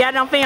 Got it on film